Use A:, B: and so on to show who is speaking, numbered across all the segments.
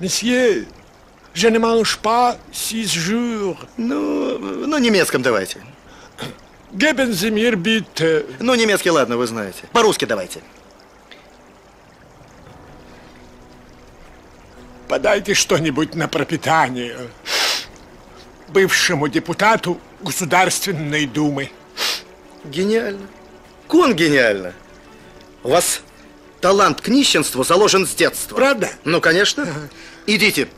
A: Месье, je ne mange pas six jours.
B: Ну, ну, немецком давайте.
A: Geben Sie mir bitte.
B: Ну, немецкий, ладно, вы знаете. По-русски давайте.
A: Подайте что-нибудь на пропитание бывшему депутату Государственной Думы.
B: Гениально. Кон гениально. У вас талант к нищенству заложен с детства.
A: Правда?
B: Ну, конечно. Идите.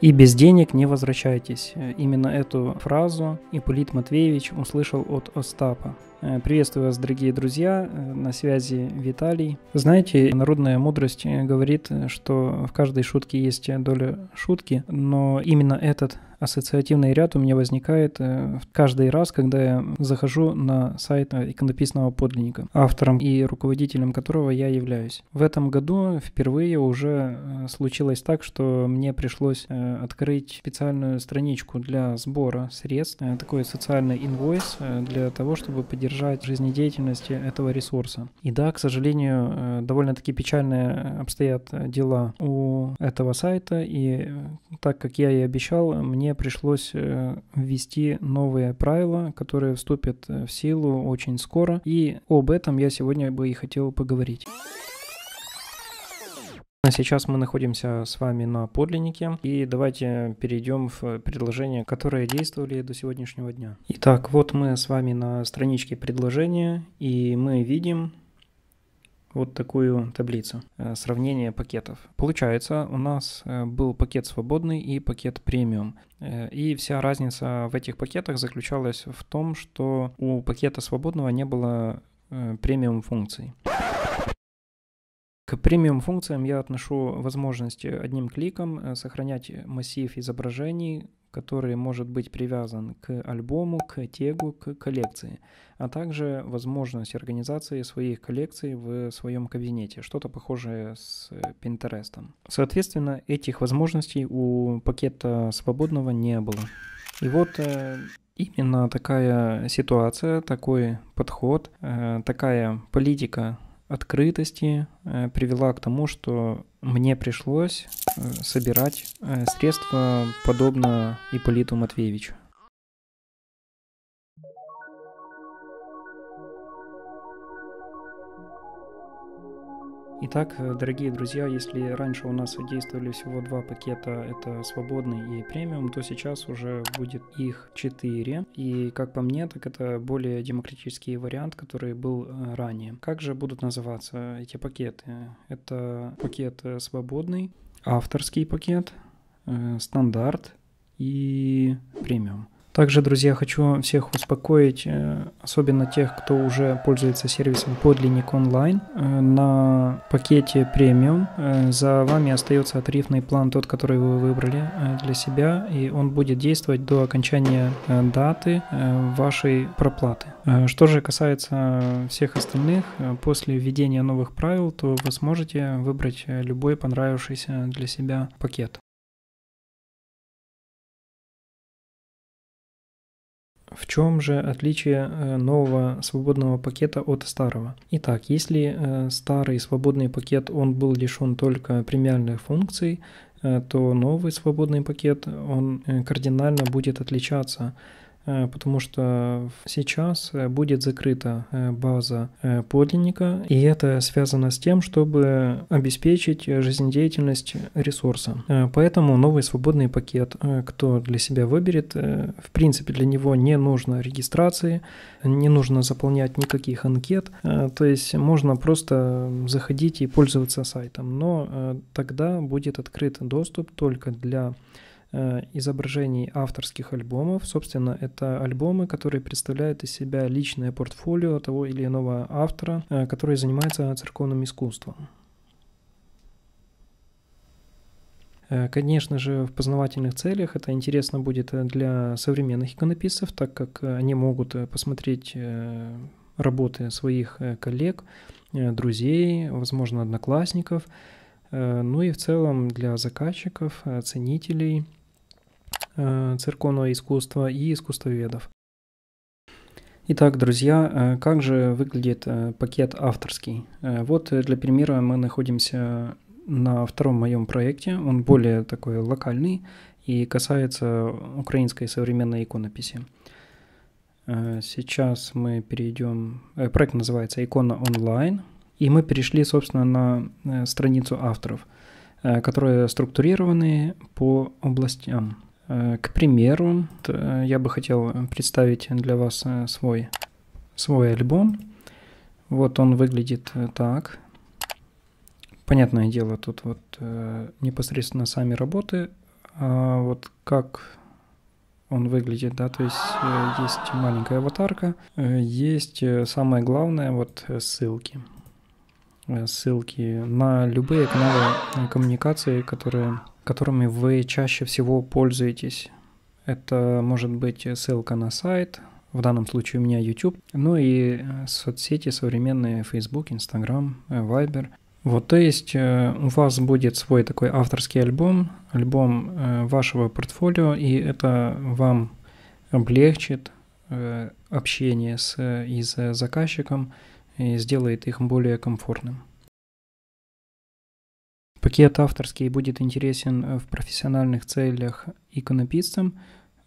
C: И без денег не возвращайтесь. Именно эту фразу Ипполит Матвеевич услышал от Остапа. Приветствую вас, дорогие друзья, на связи Виталий. Знаете, народная мудрость говорит, что в каждой шутке есть доля шутки, но именно этот ассоциативный ряд у меня возникает э, каждый раз, когда я захожу на сайт иконописного подлинника, автором и руководителем которого я являюсь. В этом году впервые уже э, случилось так, что мне пришлось э, открыть специальную страничку для сбора средств, такой социальный инвойс для того, чтобы поддержать жизнедеятельность этого ресурса. И да, к сожалению, довольно-таки печальные обстоят дела у этого сайта, и так как я и обещал, мне пришлось э, ввести новые правила, которые вступят э, в силу очень скоро. И об этом я сегодня бы и хотел поговорить. Сейчас мы находимся с вами на подлиннике, и давайте перейдем в предложения, которые действовали до сегодняшнего дня. Итак, вот мы с вами на страничке предложения, и мы видим вот такую таблицу э, сравнения пакетов. Получается, у нас э, был пакет свободный и пакет премиум. Э, и вся разница в этих пакетах заключалась в том, что у пакета свободного не было премиум функций. К премиум функциям я отношу возможность одним кликом сохранять массив изображений, который может быть привязан к альбому, к тегу, к коллекции, а также возможность организации своих коллекций в своем кабинете, что-то похожее с Pinterest. Соответственно, этих возможностей у пакета свободного не было. И вот э, именно такая ситуация, такой подход, э, такая политика открытости э, привела к тому, что мне пришлось э, собирать э, средства подобно Иполиту Матвеевичу. Итак, э, дорогие друзья, если раньше у нас действовали всего два пакета, это свободный и премиум, то сейчас уже будет их четыре. И как по мне, так это более демократический вариант, который был э, ранее. Как же будут называться эти пакеты? Это пакет э, свободный, авторский пакет, стандарт и премиум. Также, друзья, хочу всех успокоить, э, особенно тех, кто уже пользуется сервисом Подлинник онлайн. Э, на пакете премиум э, за вами остается тарифный план, тот, который вы выбрали для себя, и он будет действовать до окончания даты вашей проплаты. Что же касается всех остальных, после введения новых правил, то вы сможете выбрать любой понравившийся для себя пакет. В чем же отличие э, нового свободного пакета от старого? Итак, если э, старый свободный пакет, он был лишен только премиальных функций, э, то новый свободный пакет, он кардинально будет отличаться потому что сейчас э, будет закрыта э, база подлинника, и это связано с тем, чтобы обеспечить жизнедеятельность ресурса. Поэтому новый свободный пакет, кто для себя выберет, в принципе для него не нужно регистрации, не нужно заполнять никаких анкет, то есть можно просто заходить и пользоваться сайтом, но тогда будет открыт доступ только для Э, изображений авторских альбомов. Собственно, это альбомы, которые представляют из себя личное портфолио того или иного автора, э, который занимается церковным искусством. Э, конечно же, в познавательных целях это интересно будет для современных иконописцев, так как они могут посмотреть работы своих коллег, друзей, возможно, одноклассников, ну и в целом для заказчиков, ценителей – Э, церковного искусства и искусствоведов. Итак, друзья, э, как же выглядит э, пакет авторский? Вот для примера мы находимся на втором моем проекте. Он более такой локальный и касается украинской современной иконописи. Э, сейчас мы перейдем... Э, проект называется «Икона онлайн». И мы перешли, собственно, на э, страницу авторов, которые структурированы по областям. К примеру, я бы хотел представить для вас свой, свой альбом. Вот он выглядит так. Понятное дело, тут вот непосредственно сами работы, а вот как он выглядит, да, то есть э, есть маленькая аватарка, э, есть э, самое главное вот ссылки. Ссылки на любые каналы коммуникации, которые, которыми вы чаще всего пользуетесь. Это может быть ссылка на сайт, в данном случае у меня YouTube, ну и соцсети современные, Facebook, Instagram, Viber. Вот, то есть э, у вас будет свой такой авторский альбом, альбом э, вашего портфолио, и это вам облегчит э, общение с, и с заказчиком и сделает их более комфортным. Пакет авторский будет интересен в профессиональных целях иконописцам,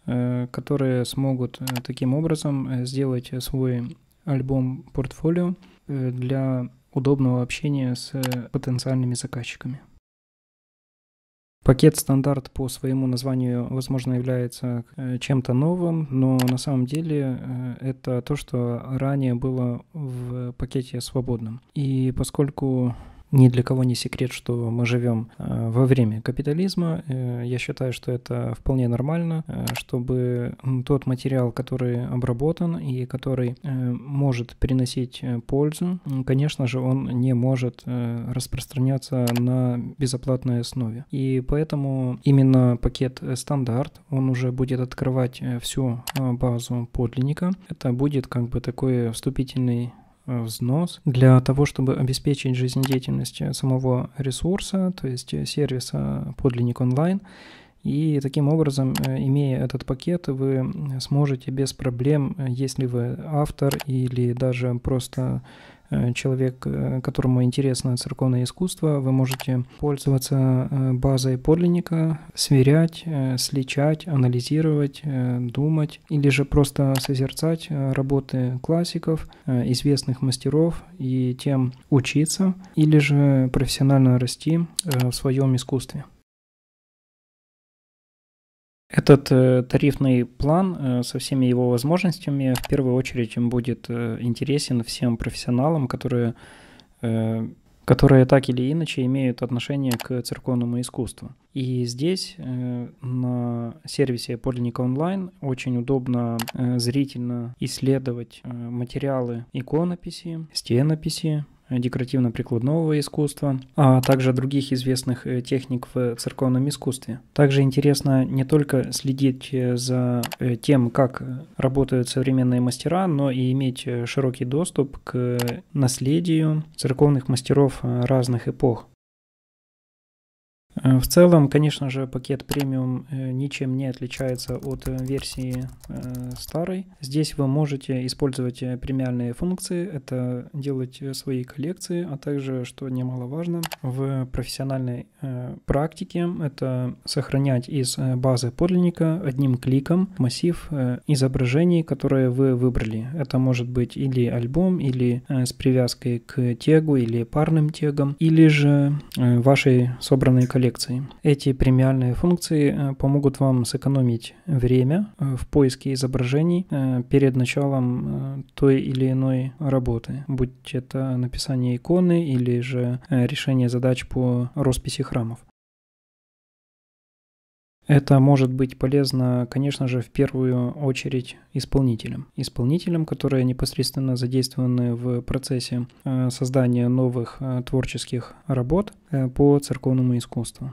C: которые смогут таким образом сделать свой альбом-портфолио для удобного общения с э, потенциальными заказчиками. Пакет стандарт по своему названию, возможно, является э, чем-то новым, но на самом деле э, это то, что ранее было в пакете свободном. И поскольку ни для кого не секрет, что мы живем э, во время капитализма. Э, я считаю, что это вполне нормально, э, чтобы тот материал, который обработан и который может приносить пользу, конечно же, он не может распространяться на безоплатной основе. И поэтому именно пакет стандарт, он уже будет открывать всю базу подлинника. Это будет как бы такой вступительный взнос для того, чтобы обеспечить жизнедеятельность самого ресурса, то есть сервиса подлинник онлайн. И таким образом, э, имея этот пакет, вы сможете без проблем, э, если вы автор или даже просто Э, человек, э, которому интересно церковное искусство, вы можете пользоваться э, базой подлинника, сверять, сличать, анализировать, думать, или же просто созерцать работы классиков, известных мастеров и тем учиться, или же профессионально расти в своем искусстве. Этот э, тарифный план э, со всеми его возможностями в первую очередь будет э, интересен всем профессионалам, которые, э, которые так или иначе имеют отношение к церковному искусству. И здесь э, на сервисе Подлинника онлайн очень удобно э, зрительно исследовать материалы иконописи, стенописи, декоративно-прикладного искусства, а также других известных э, техник в церковном искусстве. Также интересно не только следить э, за э, тем, как работают современные мастера, но и иметь широкий доступ к наследию церковных мастеров разных эпох. Э, в целом, конечно же, пакет премиум э, ничем не отличается от э, версии старой. Здесь вы можете использовать премиальные функции, это делать свои коллекции, а также, что немаловажно, в профессиональной практике это сохранять из базы подлинника одним кликом массив изображений, которые вы выбрали. Это может быть или альбом, или с привязкой к тегу, или парным тегам, или же вашей собранной коллекции. Эти премиальные функции э, помогут вам сэкономить время э, в поиске изображений э, перед началом той или иной работы, будь это написание иконы или же решение задач по росписи храмов. Это может быть полезно, конечно же, в первую очередь исполнителям. Исполнителям, которые непосредственно задействованы в процессе э, создания новых э, творческих работ э, по церковному искусству.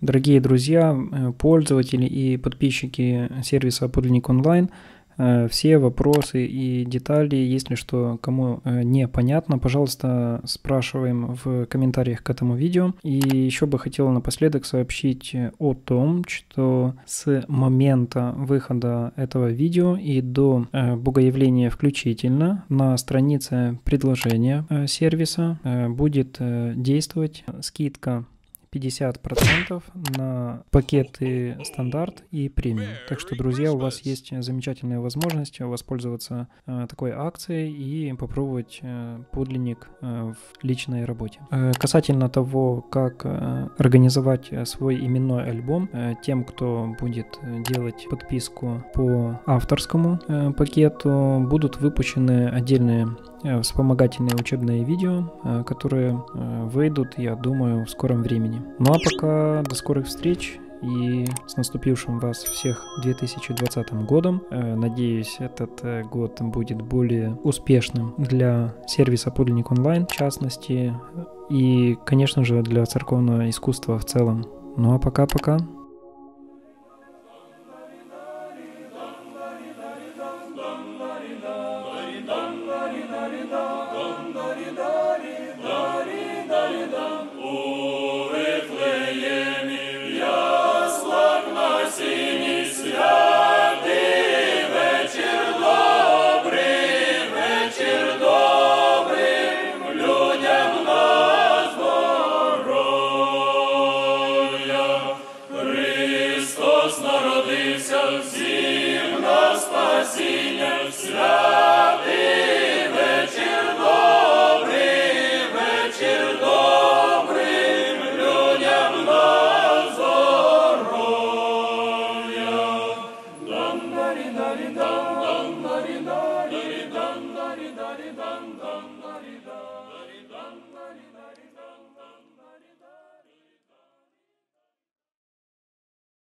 C: Дорогие друзья, пользователи и подписчики сервиса Подлинник онлайн, все вопросы и детали, если что кому э, непонятно, пожалуйста, спрашиваем в комментариях к этому видео. И еще бы хотел напоследок сообщить о том, что с момента выхода этого видео и до богоявления включительно на странице предложения сервиса будет действовать скидка 50% на пакеты стандарт и премиум. Так что, друзья, у вас есть замечательная возможность воспользоваться э, такой акцией и попробовать э, подлинник э, в личной работе. Касательно того, как организовать свой именной альбом, тем, кто будет делать подписку по авторскому пакету, будут выпущены отдельные вспомогательные учебные видео, э, которые э, выйдут, я думаю, в скором времени. Ну а пока до скорых встреч и с наступившим вас всех 2020 годом. Надеюсь, этот год будет более успешным для сервиса Подлинник онлайн, в частности, и, конечно же, для церковного искусства в целом. Ну а пока-пока.
D: money, money.